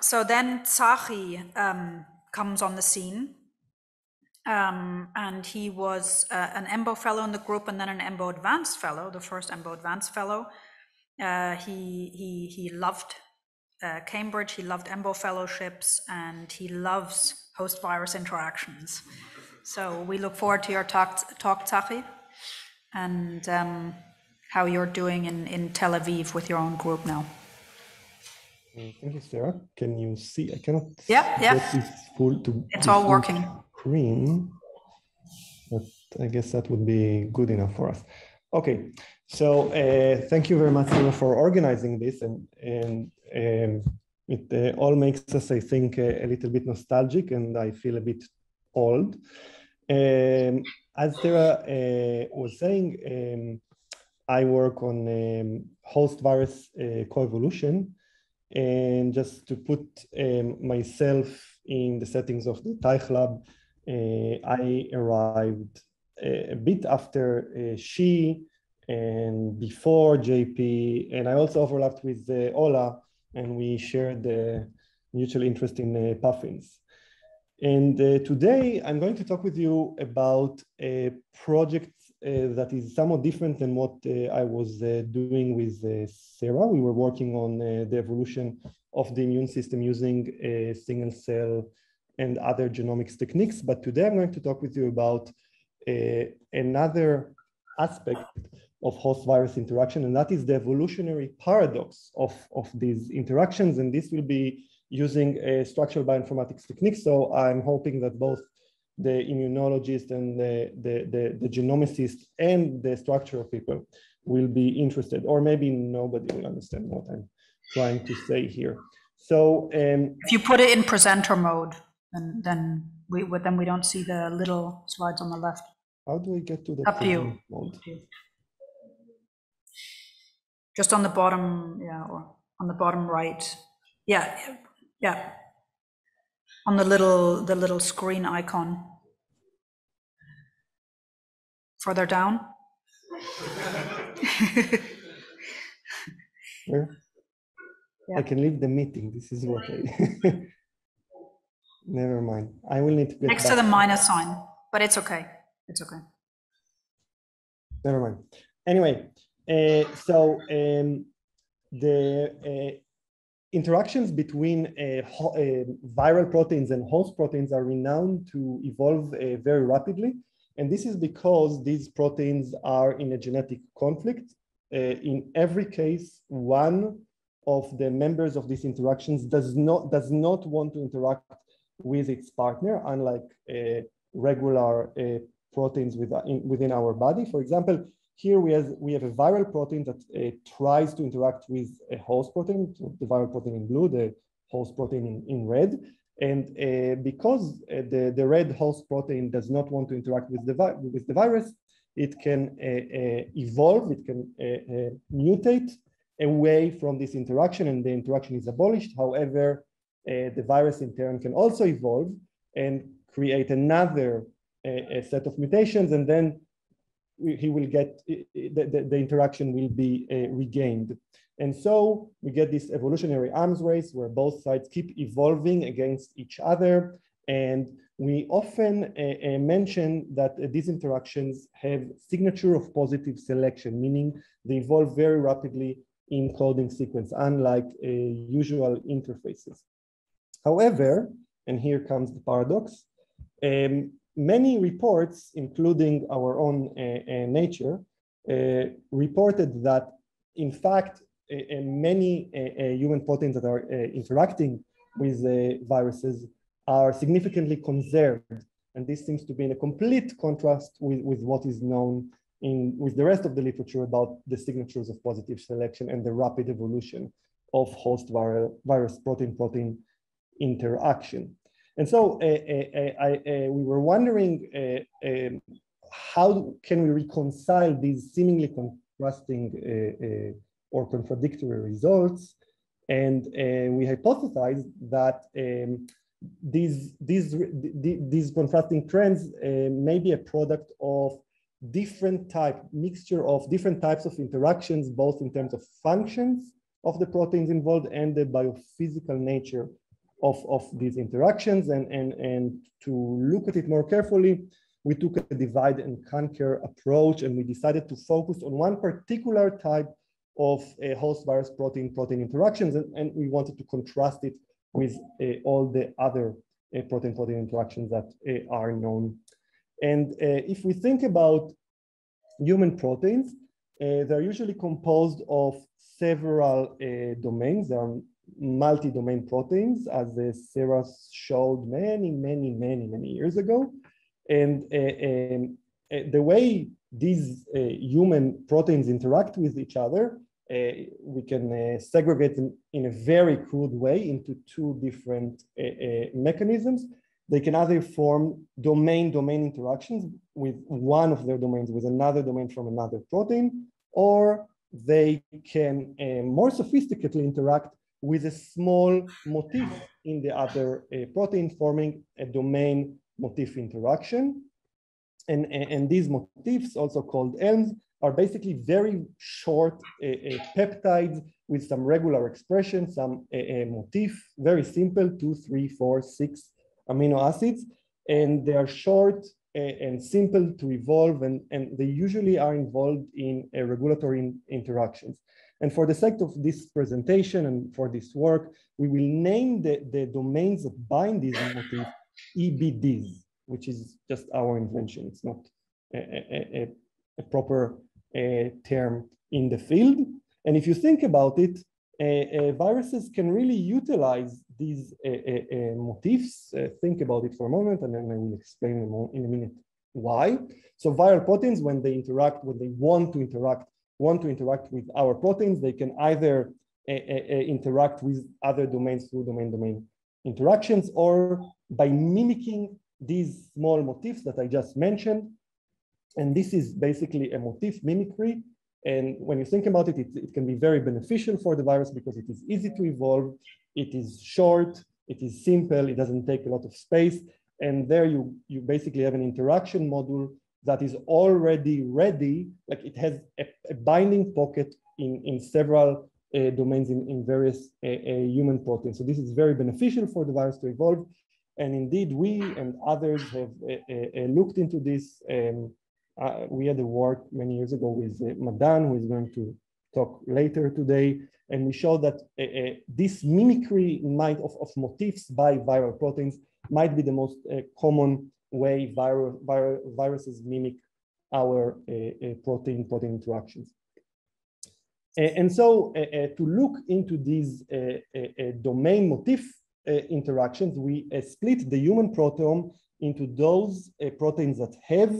so then Tzachi um, comes on the scene. Um, and he was uh, an EMBO fellow in the group and then an EMBO advanced fellow, the first EMBO advanced fellow. Uh, he, he, he loved uh, Cambridge, he loved EMBO fellowships, and he loves host virus interactions. So we look forward to your talk, talk and um, how you're doing in, in Tel Aviv with your own group now. Thank you, Sarah. Can you see? I cannot. Yeah, yeah. This full to. It's all working. Screen, but I guess that would be good enough for us. Okay, so uh, thank you very much, Sarah, for organizing this, and and um, it uh, all makes us, I think, uh, a little bit nostalgic, and I feel a bit old. Um, as Sarah uh, was saying, um, I work on um, host virus uh, coevolution and just to put um, myself in the settings of the Teich Lab, uh, I arrived a, a bit after uh, she and before JP, and I also overlapped with uh, Ola, and we shared the mutual interest in uh, puffins. And uh, today I'm going to talk with you about a project uh, Uh, that is somewhat different than what uh, I was uh, doing with uh, Sarah. We were working on uh, the evolution of the immune system using a single cell and other genomics techniques. But today I'm going to talk with you about another aspect of host virus interaction, and that is the evolutionary paradox of, of these interactions. And this will be using a structural bioinformatics technique. So I'm hoping that both the immunologist and the, the, the, the genomicist and the structural people will be interested, or maybe nobody will understand what I'm trying to say here. So um, if you put it in presenter mode, then then we then we don't see the little slides on the left. How do we get to the up you. mode? Just on the bottom, yeah, or on the bottom right. Yeah, yeah on the little the little screen icon further down Where? Yeah. I can leave the meeting. This is what I. Never mind. I will need to get next to the minus sign, but it's okay. It's okay. Never mind. Anyway, uh, so um, the uh, interactions between uh, uh, viral proteins and host proteins are renowned to evolve uh, very rapidly. And this is because these proteins are in a genetic conflict. In every case, one of the members of these interactions does not, does not want to interact with its partner, unlike regular proteins within our body. For example, here we have, we have a viral protein that uh, tries to interact with a host protein, so the viral protein in blue, the host protein in, in red. And uh, because uh, the, the red host protein does not want to interact with the, with the virus, it can uh, uh, evolve, it can uh, mutate away from this interaction and the interaction is abolished. However, the virus in turn can also evolve and create another set of mutations and then he will get, the, the, interaction will be uh, regained. And so we get this evolutionary arms race where both sides keep evolving against each other. And we often uh, uh, mention that uh, these interactions have signature of positive selection, meaning they evolve very rapidly in coding sequence, unlike uh, usual interfaces. However, and here comes the paradox, um, many reports, including our own uh, uh, Nature, uh, reported that in fact, many human proteins that are interacting with the viruses are significantly conserved. And this seems to be in a complete contrast with, with what is known in with the rest of the literature about the signatures of positive selection and the rapid evolution of host viral, virus protein protein interaction. And so uh, uh, I, uh, we were wondering um, how can we reconcile these seemingly contrasting or contradictory results? And we hypothesized that um, these, these, these contrasting trends may be a product of different type, mixture of different types of interactions, both in terms of functions of the proteins involved and the biophysical nature of, of these interactions and, and, and to look at it more carefully, we took a divide and conquer approach and we decided to focus on one particular type of uh, host virus protein protein interactions and, and, we wanted to contrast it with uh, all the other uh, protein protein interactions that uh, are known. And uh, if we think about human proteins, uh, they're usually composed of several domains. There are multi-domain proteins, as the Sarah showed many, many, many, many years ago. And, and the way these human proteins interact with each other uh, we can uh, segregate them in a very crude way into two different uh, mechanisms. They can either form domain-domain interactions with one of their domains with another domain from another protein, or they can more sophisticatedly interact with a small motif in the other uh, protein forming a domain motif interaction. And, and, and, these motifs, also called ELMs, are basically very short uh, uh, peptides with some regular expression, some uh, motif, very simple, two, three, four, six amino acids. And they are short and simple to evolve, and, and they usually are involved in regulatory in interactions. And for the sake of this presentation and for this work, we will name the, the domains that bind these motifs EBDs, which is just our invention. It's not a, a, a, proper uh, term in the field. And if you think about it, uh, uh, viruses can really utilize these motifs. think about it for a moment, and then I will explain in a minute why. So viral proteins, when they interact, when they want to interact, want to interact with our proteins, they can either eh, eh, eh, interact with other domains through domain-domain interactions or by mimicking these small motifs that I just mentioned, and this is basically a motif mimicry. And when you think about it, it, it can be very beneficial for the virus because it is easy to evolve, it is short, it is simple, it doesn't take a lot of space. And there you, you basically have an interaction module that is already ready, like it has a, a binding pocket in, in several uh, domains in, in various uh, uh, human proteins. So this is very beneficial for the virus to evolve. And indeed, we and others have uh, uh, uh, looked into this um, we had a work many years ago with Madan, who is going to talk later today, and we showed that this mimicry might of, of motifs by viral proteins might be the most common way viral, viral, viruses mimic our uh, uh protein protein interactions. and so uh, uh, to look into these domain motif interactions, we split the human proteome into those proteins that have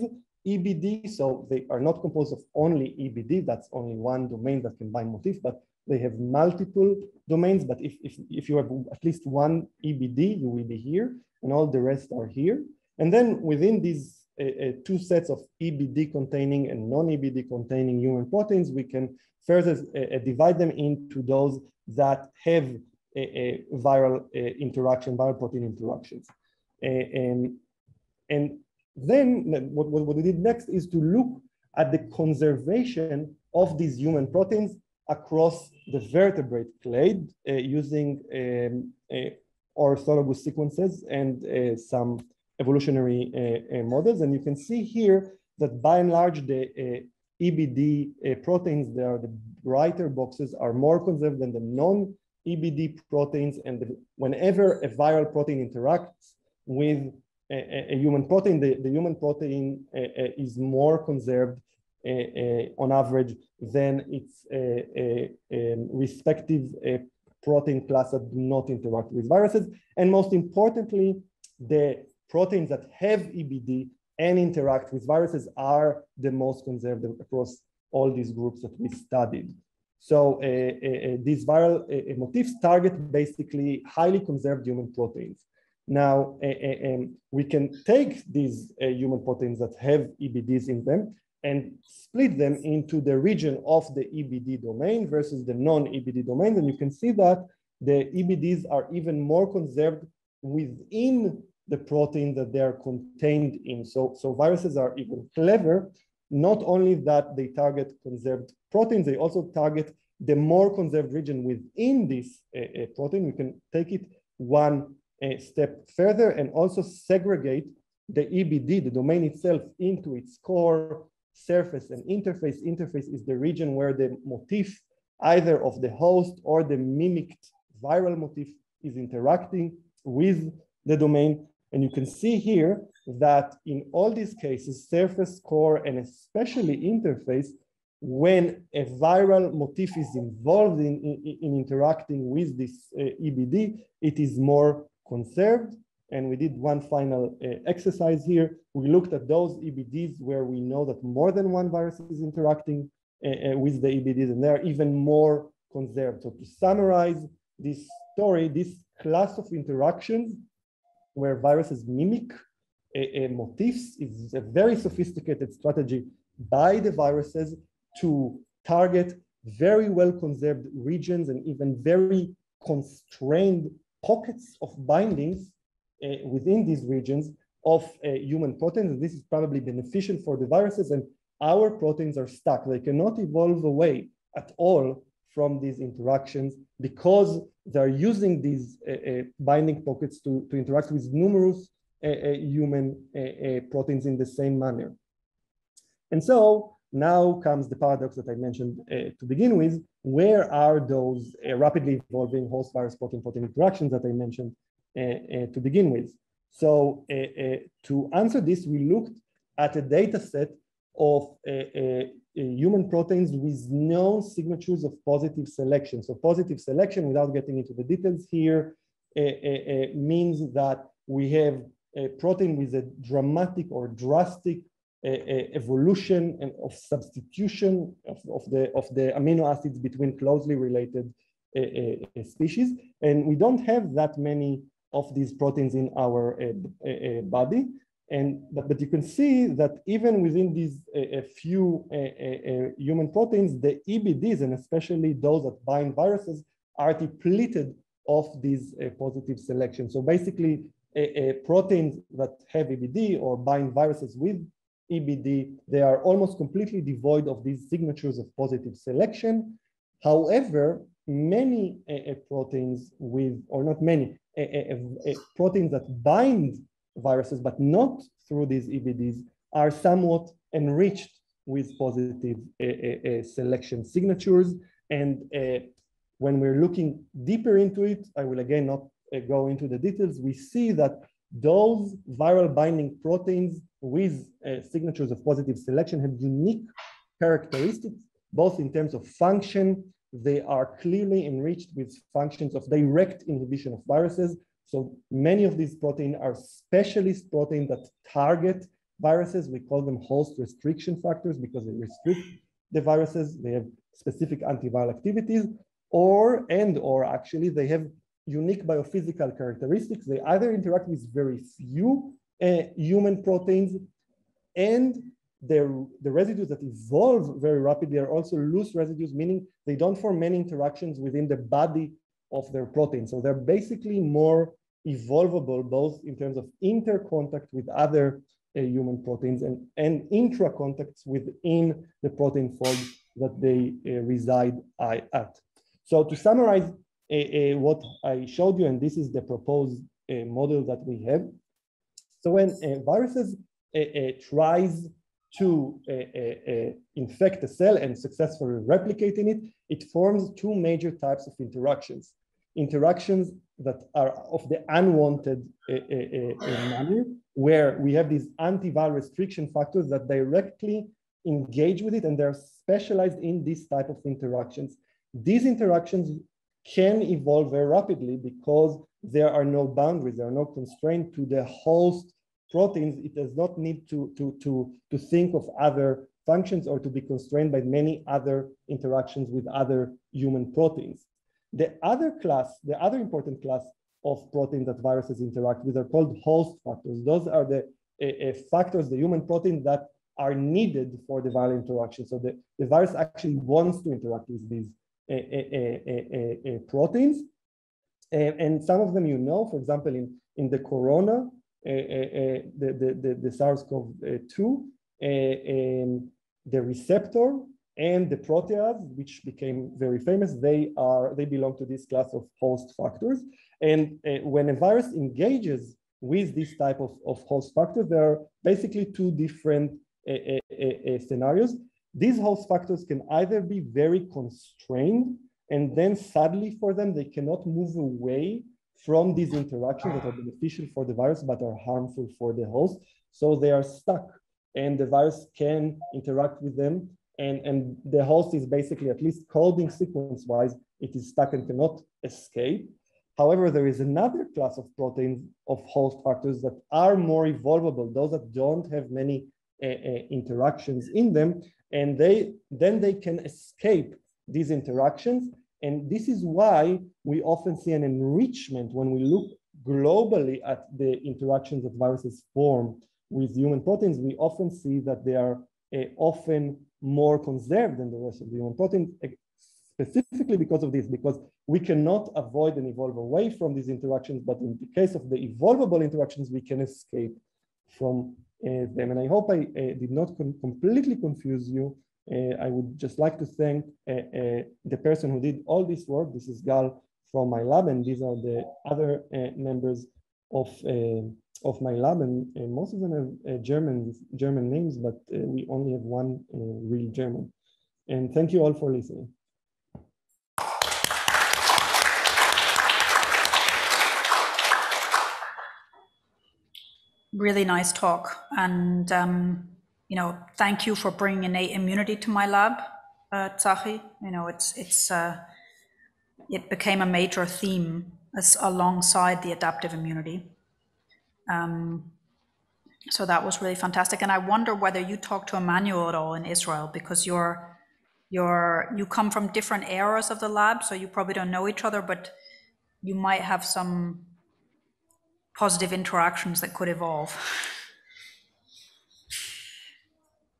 EBD, so they are not composed of only EBD, that's only one domain that can bind motif, but they have multiple domains, but if, if, if you have at least one EBD, you will be here, and all the rest are here. And then within these uh, uh, two sets of EBD containing and non-EBD containing human proteins, we can further uh, divide them into those that have a, a viral interaction, viral protein interactions. and, and then what, what we did next is to look at the conservation of these human proteins across the vertebrate clade uh, using um, uh, orthologous sequences and uh, some evolutionary uh, uh, models. And you can see here that by and large, the uh, EBD proteins, they are the brighter boxes, are more conserved than the non-EBD proteins. And the, whenever a viral protein interacts with a, a, human protein, the, the human protein uh, uh, is more conserved uh, on average than its um, respective protein class that do not interact with viruses. And most importantly, the proteins that have EBD and interact with viruses are the most conserved across all these groups that we studied. So uh, uh, these viral uh, motifs target basically highly conserved human proteins. Now, uh, we can take these uh, human proteins that have EBDs in them and split them into the region of the EBD domain versus the non-EBD domain. And you can see that the EBDs are even more conserved within the protein that they are contained in. So, so viruses are even clever, not only that they target conserved proteins, they also target the more conserved region within this uh, protein. We can take it one uh, step further and also segregate the EBD, the domain itself, into its core, surface, and interface. Interface is the region where the motif, either of the host or the mimicked viral motif, is interacting with the domain. And you can see here that in all these cases, surface, core, and especially interface, when a viral motif is involved in, in, in interacting with this uh, EBD, it is more conserved. And we did one final uh, exercise here. We looked at those EBDs where we know that more than one virus is interacting uh, uh with the EBDs, and they're even more conserved. So to summarize this story, this class of interactions where viruses mimic motifs is a very sophisticated strategy by the viruses to target very well conserved regions and even very constrained pockets of bindings uh, within these regions of uh, human proteins. And This is probably beneficial for the viruses and our proteins are stuck. They cannot evolve away at all from these interactions because they're using these uh, uh binding pockets to, to interact with numerous uh, uh, human proteins in the same manner. And so now comes the paradox that I mentioned uh, to begin with. Where are those uh, rapidly evolving host virus protein protein interactions that I mentioned uh, uh to begin with? So uh, uh, to answer this, we looked at a data set of Uh, human proteins with known signatures of positive selection. So positive selection, without getting into the details here, uh, uh, means that we have a protein with a dramatic or drastic evolution and of substitution of, of, the, of the amino acids between closely related species. And we don't have that many of these proteins in our body. And but, but you can see that even within these a, few human proteins, the EBDs and especially those that bind viruses are depleted of these uh, positive selection. So basically, proteins that have EBD or bind viruses with EBD, they are almost completely devoid of these signatures of positive selection. However, many uh, proteins with, or not many, uh, proteins that bind viruses, but not through these EBDs, are somewhat enriched with positive eh, eh, eh, selection signatures. And when we're looking deeper into it, I will again not go into the details, we see that those viral binding proteins with uh, signatures of positive selection have unique characteristics, both in terms of function, they are clearly enriched with functions of direct inhibition of viruses. So many of these proteins are specialist proteins that target viruses. We call them host restriction factors because they restrict the viruses. They have specific antiviral activities or and or actually they have unique biophysical characteristics. They either interact with very few uh, human proteins and the, the residues that evolve very rapidly are also loose residues, meaning they don't form many interactions within the body of their protein. So they're basically more evolvable, both in terms of intercontact with other uh, human proteins and, and intra-contacts within the protein fold that they uh, reside at. So to summarize uh, uh, what I showed you, and this is the proposed uh, model that we have. So when viruses tries to infect a cell and successfully replicate in it, it forms two major types of interactions. Interactions that are of the unwanted eh, eh, eh, manner, where we have these antiviral restriction factors that directly engage with it, and they're specialized in this type of interactions. These interactions can evolve very rapidly because there are no boundaries, there are no constraints to the host proteins. It does not need to, to, to, to think of other functions or to be constrained by many other interactions with other human proteins. The other class, the other important class of proteins that viruses interact with are called host factors. Those are the uh, uh, factors, the human proteins that are needed for the viral interaction. So the, the virus actually wants to interact with these eh, proteins. and some of them you know, for example, in, in the corona, the, the, the, the SARS-CoV-2, um, the receptor and the protease, which became very famous, they are they belong to this class of host factors. And uh, when a virus engages with this type of, of host factors, there are basically two different uh, uh, scenarios. These host factors can either be very constrained and then sadly for them, they cannot move away from these interactions that are beneficial for the virus but are harmful for the host. So they are stuck and the virus can interact with them and, and the host is basically at least coding sequence wise, it is stuck and cannot escape. However, there is another class of proteins of host factors that are more evolvable, those that don't have many uh, uh, interactions in them, and they then they can escape these interactions. And this is why we often see an enrichment when we look globally at the interactions that viruses form with human proteins. We often see that they are uh, often more conserved than the rest of the human protein, specifically because of this, because we cannot avoid and evolve away from these interactions, but in the case of the evolvable interactions, we can escape from uh, them. And I hope I uh, did not completely confuse you. Uh, I would just like to thank the person who did all this work. This is Gal from my lab, and these are the other members of of my lab, and uh, most of them have uh, German German names, but uh, we only have one real German. And thank you all for listening. Really nice talk, and um, you know, thank you for bringing innate immunity to my lab, uh, Tzachi. You know, it's it's uh, it became a major theme as alongside the adaptive immunity. Um, so that was really fantastic. And I wonder whether you talked to Emmanuel at all in Israel because you're you're you come from different eras of the lab, so you probably don't know each other, but you might have some positive interactions that could evolve.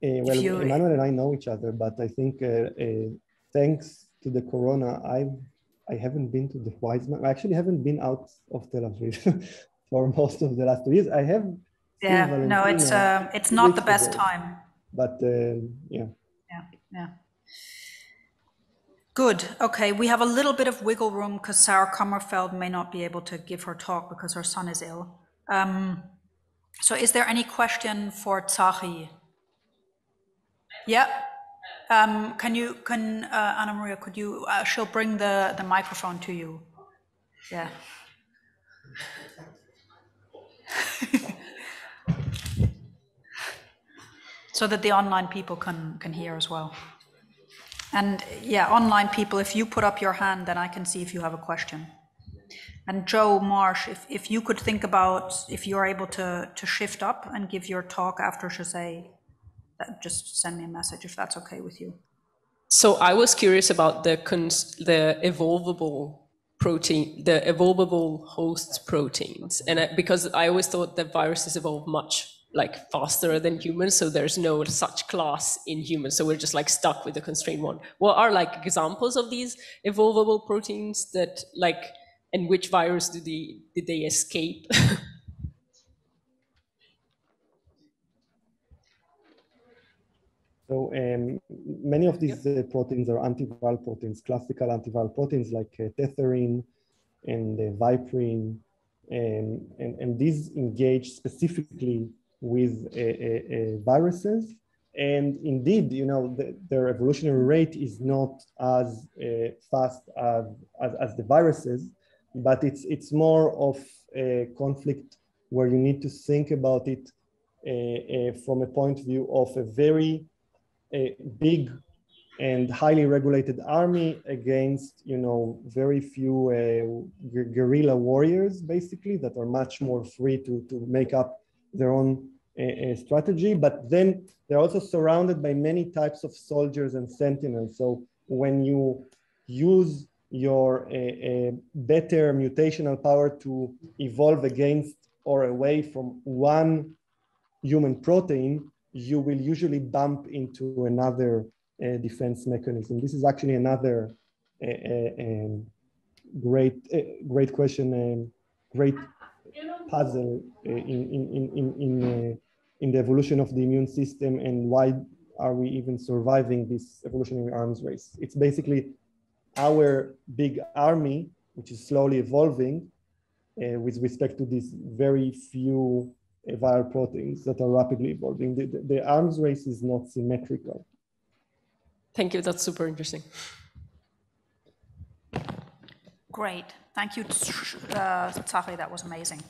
Uh, well, you, Emmanuel and I know each other, but I think uh, uh, thanks to the corona, I've I haven't been to the Weizmann. I actually haven't been out of Tel Aviv. for most of the last two years. I have. Yeah, no, it's uh, it's not the best ago, time. But uh, yeah. Yeah, yeah. Good. Okay, we have a little bit of wiggle room because Sarah Kummerfeld may not be able to give her talk because her son is ill. Um, so, is there any question for Tzachi? Yeah. Um, can you, can uh, Anna Maria, could you, uh, she'll bring the, the microphone to you. Yeah. so that the online people can, can hear as well. And yeah, online people, if you put up your hand, then I can see if you have a question. And Joe Marsh, if, if you could think about if you're able to, to shift up and give your talk after Jose, just send me a message if that's okay with you. So I was curious about the the evolvable protein, the evolvable host proteins. And I, because I always thought that viruses evolve much like faster than humans, so there's no such class in humans. So we're just like stuck with the constrained one. What are like examples of these evolvable proteins that like, and which virus do they did they escape? So um, many of these uh, proteins are antiviral proteins, classical antiviral proteins like uh, tetherin and uh, viperin, and, and, and, these engage specifically with uh, uh, uh, viruses. And indeed, you know, the, their evolutionary rate is not as fast as, as, as, the viruses, but it's, it's more of a conflict where you need to think about it from a point of view of a very a big and highly regulated army against you know very few uh, guerrilla warriors basically that are much more free to, to make up their own uh, uh, strategy. But then they're also surrounded by many types of soldiers and sentinels. So when you use your uh, uh better mutational power to evolve against or away from one human protein you will usually bump into another uh, defense mechanism. This is actually another uh, uh um, great, uh, great question, um, great puzzle uh, in, in, in, in, in the evolution of the immune system and why are we even surviving this evolutionary arms race. It's basically our big army, which is slowly evolving, uh, with respect to these very few uh, viral proteins that are rapidly evolving. The, the, the arms race is not symmetrical. Thank you. That's super interesting. Great. Thank you, uh, Tzachi, that was amazing.